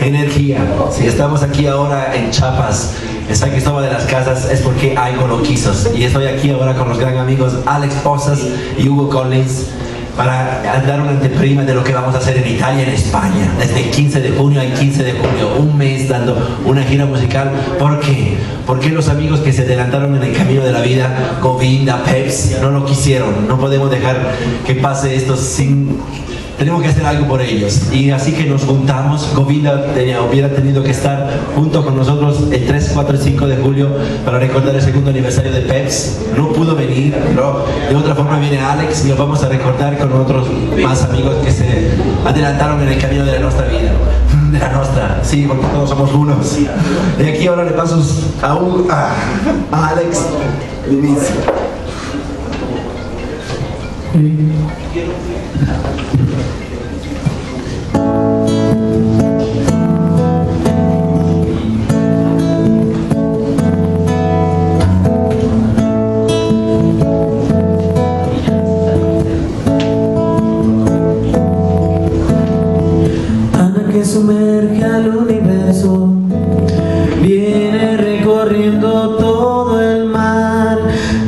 Energía. Si estamos aquí ahora en Chiapas, en San Cristóbal de las Casas, es porque algo lo. Y estoy aquí ahora con los gran amigos Alex Posas y Hugo Collins para dar una anteprima de lo que vamos a hacer en Italia en España, desde el 15 de junio al 15 de julio, un mes dando una gira musical. ¿Por qué? Porque los amigos que se adelantaron en el camino de la vida, Govinda, Peps, no lo quisieron. No podemos dejar que pase esto sin tenemos que hacer algo por ellos. Y así que nos juntamos, Govinda tenía, hubiera tenido que estar junto con nosotros el 3, 4 y 5 de julio para recordar el segundo aniversario de Peps. No pudo venir, ¿no? de otra forma viene Alex y lo vamos a recordar con otros más amigos que se adelantaron en el camino de la nuestra vida. De la nuestra, sí, porque todos somos unos. Y aquí ahora le paso a, un, a, a Alex sumerge al universo Viene recorriendo todo el mar.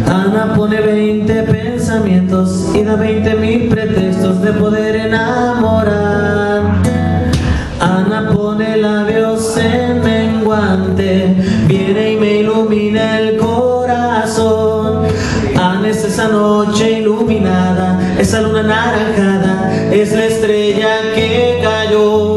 Ana pone 20 pensamientos Y da 20 mil de poder enamorar. Ana pone labios en menguante Viene y me ilumina el corazón. Ana es esa noche iluminada Esa luna naranjada Es la estrella que cayó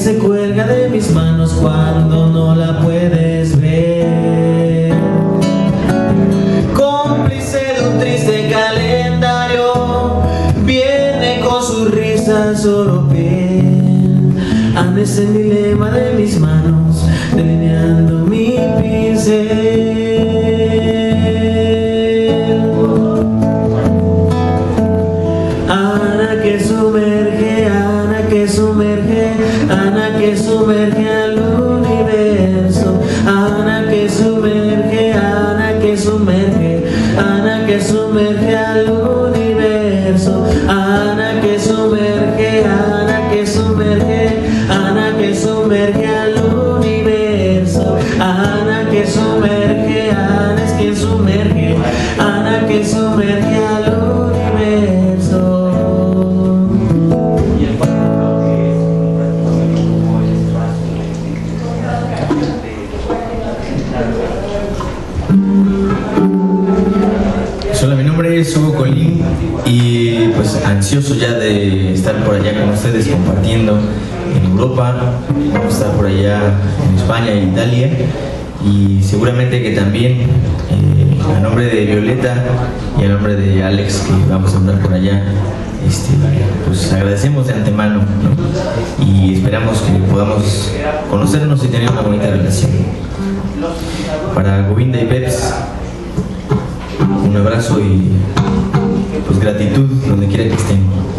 se cuelga de mis manos Cuando no la puedes ver cómplice de un triste calendario, viene con su risa piel. Ana es el dilema de mis manos, delineando mi pincel. Al universo. Ana que sumerge, Ana que sumerge, Ana que sumerge al universo. Ana que sumerge, ansioso ya de estar por allá con ustedes compartiendo en Europa, vamos a estar por allá en España e Italia y seguramente que también eh, a nombre de Violeta y a nombre de Alex que vamos a andar por allá, este, pues agradecemos de antemano ¿no? y esperamos que podamos conocernos y tener una bonita relación. Para Govinda y Peps, un abrazo y pues gratitud donde quiera que estén.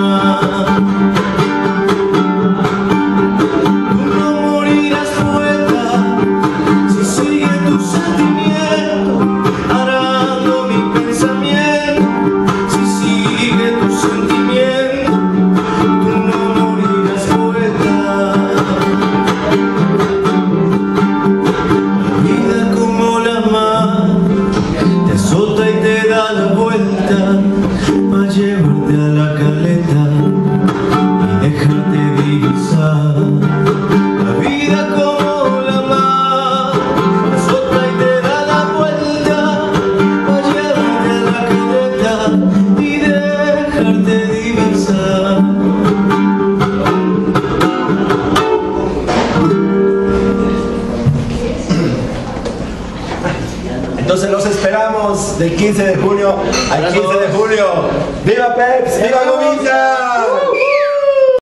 love. Entonces los esperamos del 15 de junio al 15 de julio. ¡Viva Peps! ¡Viva Gomita!